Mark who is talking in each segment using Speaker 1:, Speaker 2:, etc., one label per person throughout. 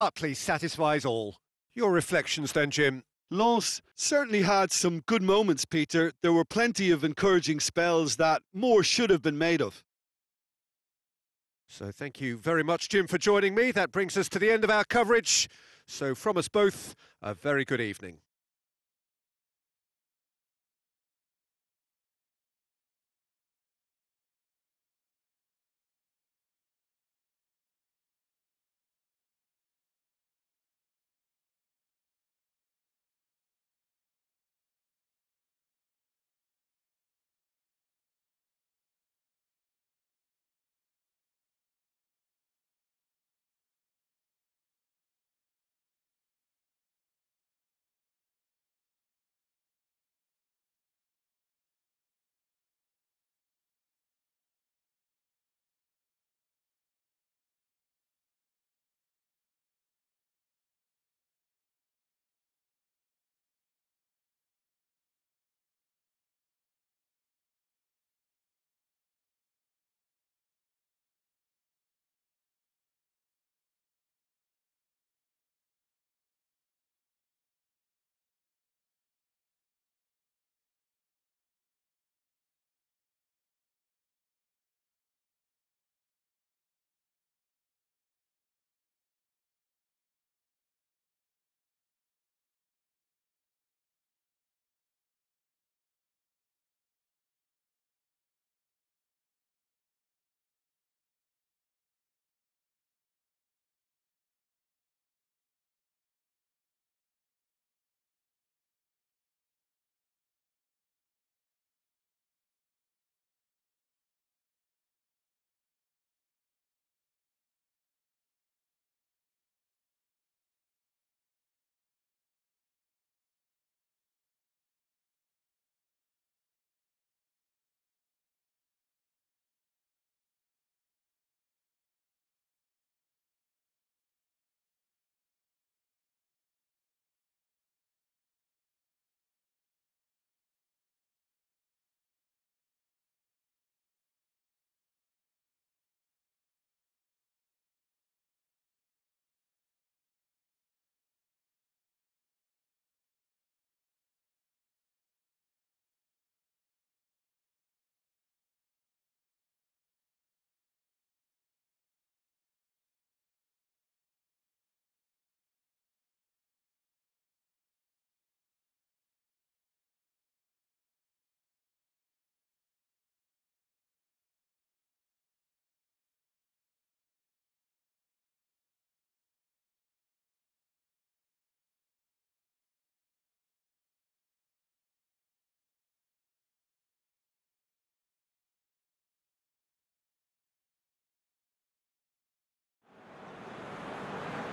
Speaker 1: Buckley satisfies all. Your reflections then, Jim.
Speaker 2: Lens certainly had some good moments, Peter. There were plenty of encouraging spells that more should have been made of.
Speaker 1: So thank you very much, Jim, for joining me. That brings us to the end of our coverage. So from us both, a very good evening.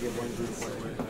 Speaker 3: give one group one